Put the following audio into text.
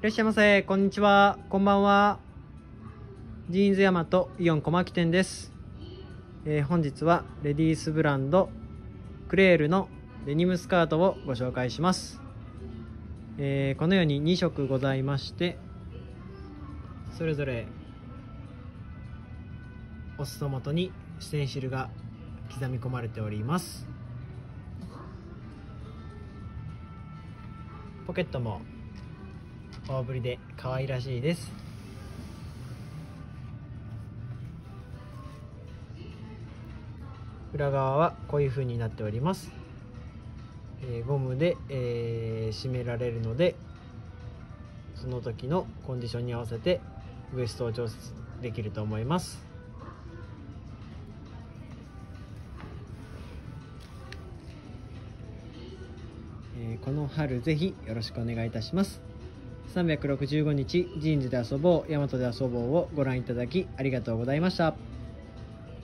いらっしゃいませ。こんにちは。こんばんは。ジーンズヤマトイオン小牧店です。えー本日はレディースブランドクレールのデニムスカートをご紹介します。えーこのように2色ございまして、それぞれお裾元にステンシルが刻み込まれております。ポケットも大ぶりで可愛らしいです。裏側はこういう風になっております、えーゴムで、えー締められるのでその時のコンディションに合わせてウエストを調節できると思います。えーこの春ぜひよろしくお願いいたします。365日ジーンズで遊ぼう大和で遊ぼうをご覧いただきありがとうございました。